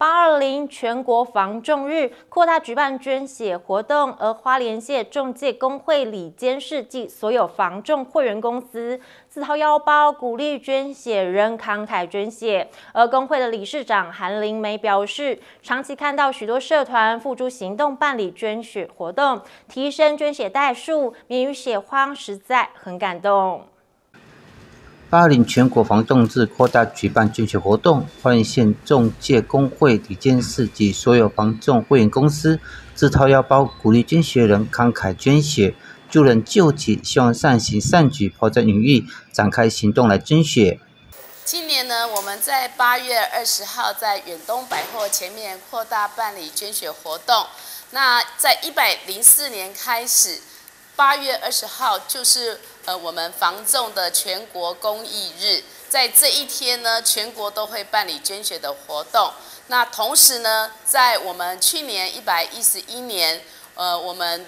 八二零全国防重日扩大举办捐血活动，而花莲县中介工会里监事及所有防重会员公司自掏腰包鼓励捐血人慷慨捐血。而工会的理事长韩玲梅表示，长期看到许多社团付诸行动办理捐血活动，提升捐血袋数，免于血荒，实在很感动。八零全国防重日扩大举办捐血活动，花莲县中介工会李监事及所有防重会员公司自掏腰包鼓励捐血人慷慨捐血，助人救急，希望善行善举抛在领域，展开行动来捐血。今年呢，我们在八月二十号在远东百货前面扩大办理捐血活动。那在一百零四年开始。八月二十号就是呃我们防重的全国公益日，在这一天呢，全国都会办理捐血的活动。那同时呢，在我们去年一百一十一年，呃，我们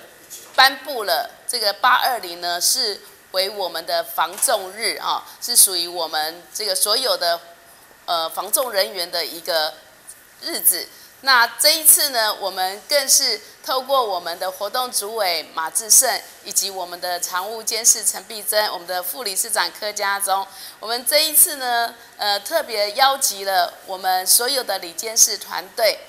颁布了这个八二零呢，是为我们的防重日啊，是属于我们这个所有的呃防重人员的一个日子。那这一次呢，我们更是透过我们的活动主委马志胜，以及我们的常务监事陈碧珍，我们的副理事长柯家忠，我们这一次呢，呃，特别邀集了我们所有的理监事团队，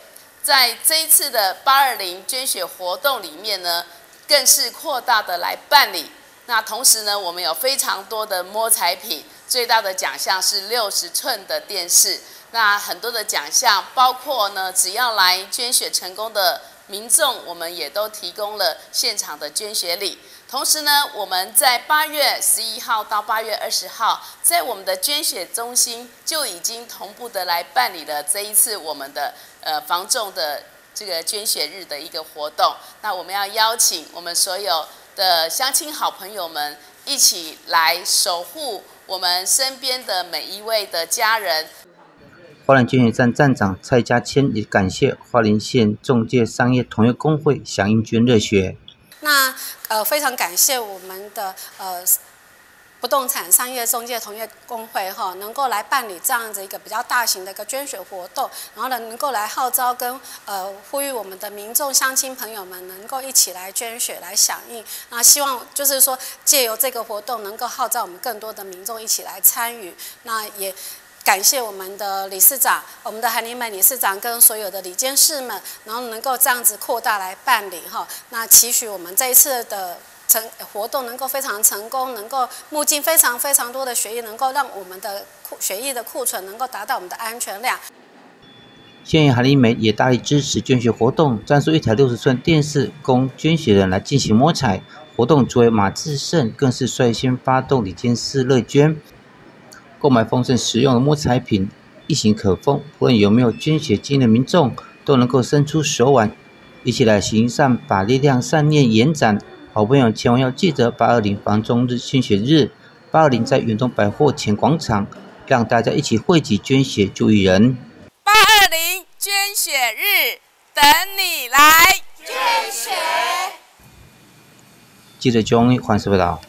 在这一次的八二零捐血活动里面呢，更是扩大的来办理。那同时呢，我们有非常多的摸彩品，最大的奖项是六十寸的电视。那很多的奖项，包括呢，只要来捐血成功的民众，我们也都提供了现场的捐血礼。同时呢，我们在八月十一号到八月二十号，在我们的捐血中心就已经同步的来办理了这一次我们的呃防重的这个捐血日的一个活动。那我们要邀请我们所有的乡亲好朋友们一起来守护我们身边的每一位的家人。花莲捐血站站长蔡家谦也感谢花莲县中介商业同业工会响应捐热血。那呃非常感谢我们的呃不动产商业中介同业工会哈，能够来办理这样子一个比较大型的一个捐血活动，然后呢能够来号召跟呃呼吁我们的民众乡亲朋友们能够一起来捐血来响应。那希望就是说借由这个活动能够号召我们更多的民众一起来参与。那也。感谢我们的理事长，我们的韩林美理事长跟所有的理监事们，然后能够这样子扩大来办理哈。那期许我们这一次的成活动能够非常成功，能够募进非常非常多的血液，能够让我们的库血液的库存能够达到我们的安全量。现任韩林美也大力支持捐血活动，赞助一台六十寸电视供捐血人来进行摸彩。活动主委马志胜更是率先发动理监事乐捐。购买丰盛实用的木材品，一行可丰。不论有没有捐血经验的民众，都能够伸出手腕，一起来行善，把力量、善念延展。好朋友千万要记得八二零防中日献血日，八二零在远东百货前广场，让大家一起汇集捐血助一人。八二零捐血日，等你来捐血。记者钟欢迎回到。